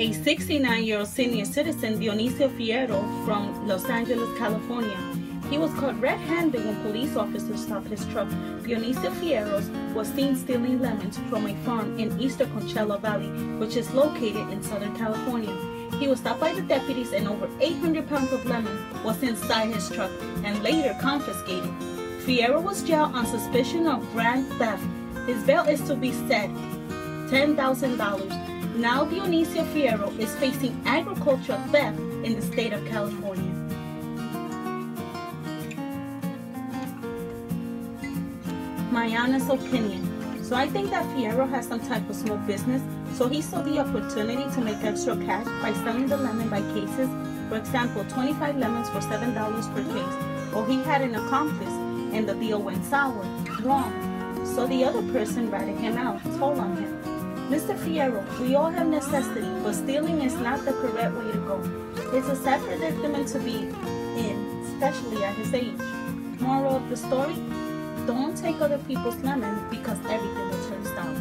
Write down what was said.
A 69-year-old senior citizen, Dionicio Fierro, from Los Angeles, California, he was caught red-handed when police officers stopped his truck. Dionicio Fierro was seen stealing lemons from a farm in eastern Coachella Valley, which is located in Southern California. He was stopped by the deputies and over 800 pounds of lemon was inside his truck and later confiscated. Fierro was jailed on suspicion of grand theft. His bail is to be set $10,000 now Dionicio Fierro is facing agricultural theft in the state of California. My honest opinion. So I think that Fierro has some type of small business, so he saw the opportunity to make extra cash by selling the lemon by cases. For example, 25 lemons for $7 per case. Or he had an accomplice and the deal went sour, wrong. So the other person ratted him out, told on him. Mr. Fierro, we all have necessity, but stealing is not the correct way to go. It's a sad predicament to be in, especially at his age. Moral of the story, don't take other people's lemon because everything will turn sour.